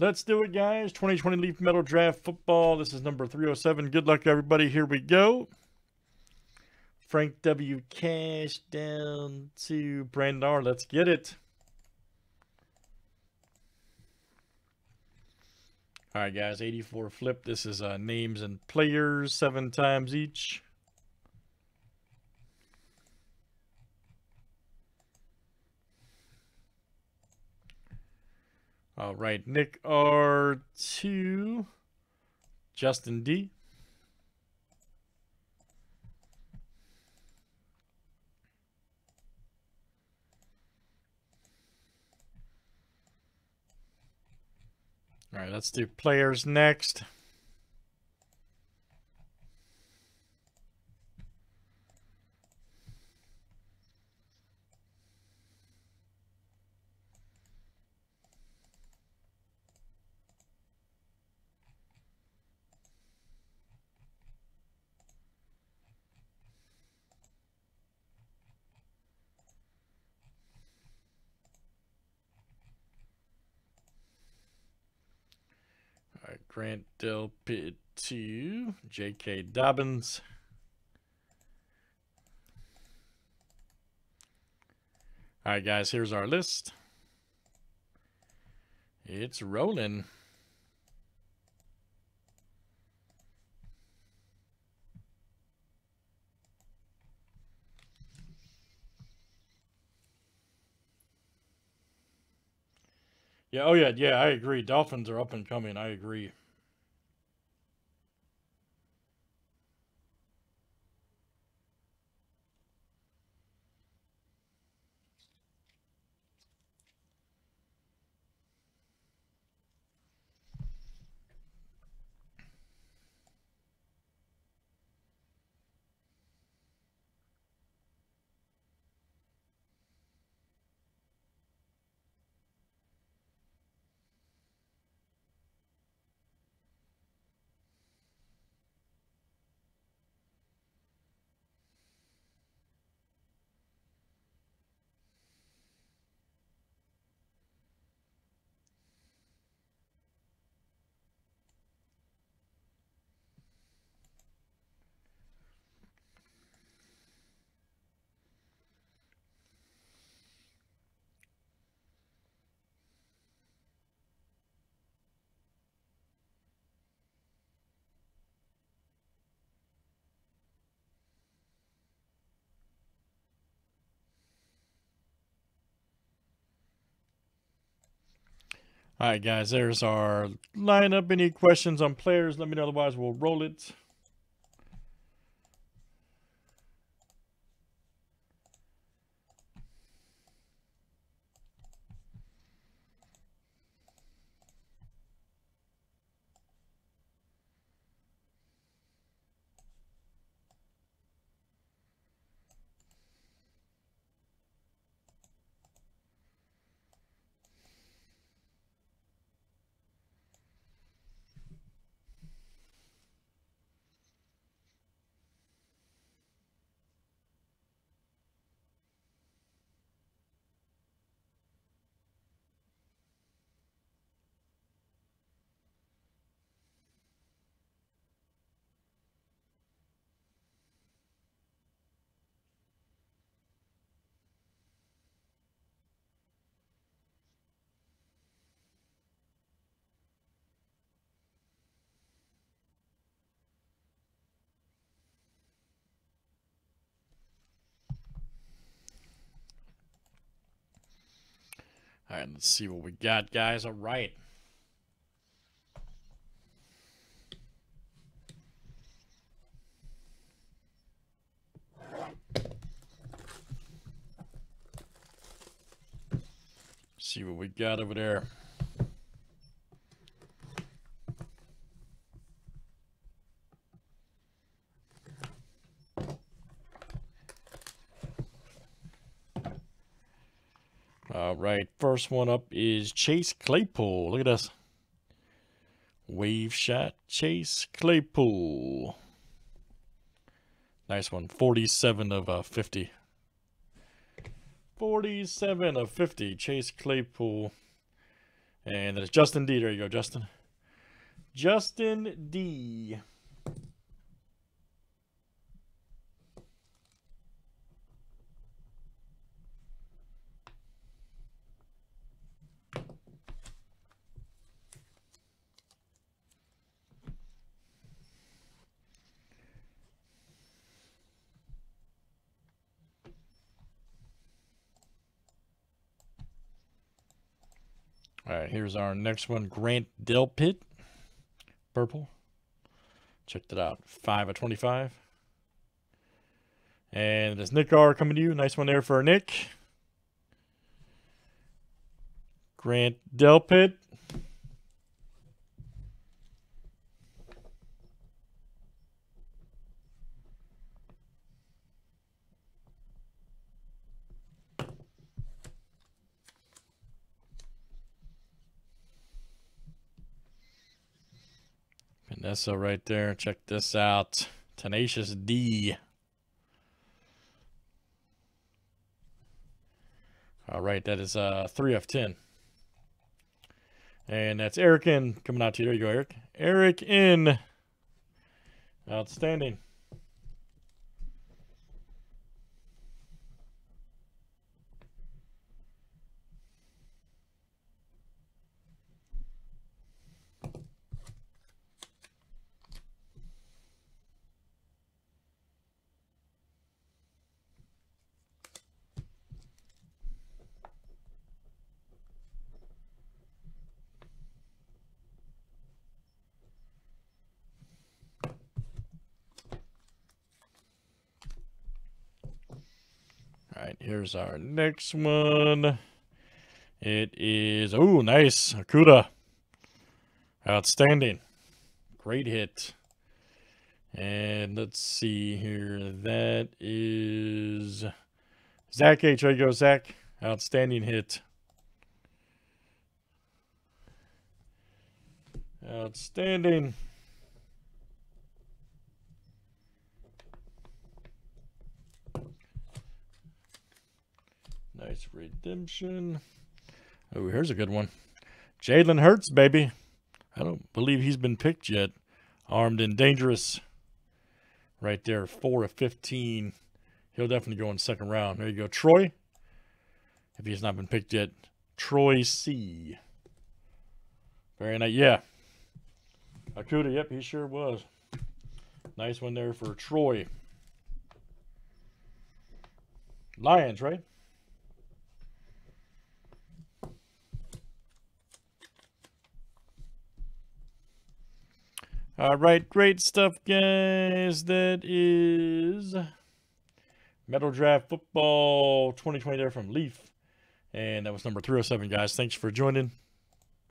Let's do it, guys. 2020 Leaf Metal Draft Football. This is number 307. Good luck, everybody. Here we go. Frank W. Cash down to Brandon R. Let's get it. All right, guys. 84 flip. This is uh, names and players, seven times each. All right, Nick R2, Justin D. All right, let's do players next. Grant Del Pitu, J.K. Dobbins. All right, guys, here's our list. It's rolling. Yeah, oh yeah, yeah, I agree. Dolphins are up and coming. I agree. All right, guys, there's our lineup. Any questions on players? Let me know. Otherwise, we'll roll it. Right, let's see what we got, guys. All right. See what we got over there. All right, first one up is Chase Claypool. Look at this. Wave shot, Chase Claypool. Nice one. 47 of uh, 50. 47 of 50, Chase Claypool. And that is Justin D. There you go, Justin. Justin D. All right, here's our next one. Grant Delpit. Purple. Check that out. 5 of 25. And there's Nick R coming to you. Nice one there for Nick. Grant Delpit. Vanessa right there. Check this out. Tenacious D. All right, that is uh, 3 of 10. And that's Eric in coming out to you. There you go, Eric. Eric in. Outstanding. Right, here's our next one. It is, oh, nice. Okudah. Outstanding. Great hit. And let's see here. That is Zach H. There you go, Zach. Outstanding hit. Outstanding. Nice redemption. Oh, here's a good one. Jalen Hurts, baby. I don't believe he's been picked yet. Armed and dangerous. Right there, 4 of 15. He'll definitely go in second round. There you go. Troy, if he's not been picked yet. Troy C. Very nice. Yeah. Okudah, yep, he sure was. Nice one there for Troy. Lions, right? All right, great stuff, guys. That is Metal Draft Football 2020 there from Leaf. And that was number 307, guys. Thanks for joining.